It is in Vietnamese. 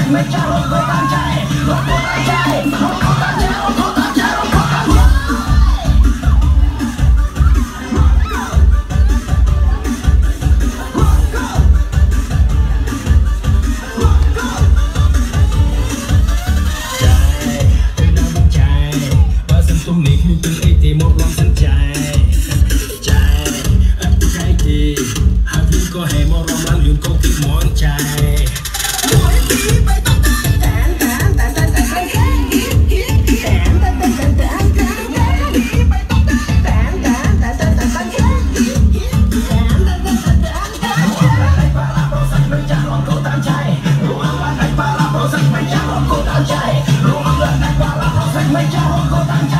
mình mới trao hồn với tan chạy Hồn của tan chạy Hồn của tan chạy Hồn của tan chạy Hồn của tan chạy một lòng sân chạy chạy em cũng hay thì hai viên có hè một lòng lan luyện có kịp món chạy ไม่เจ้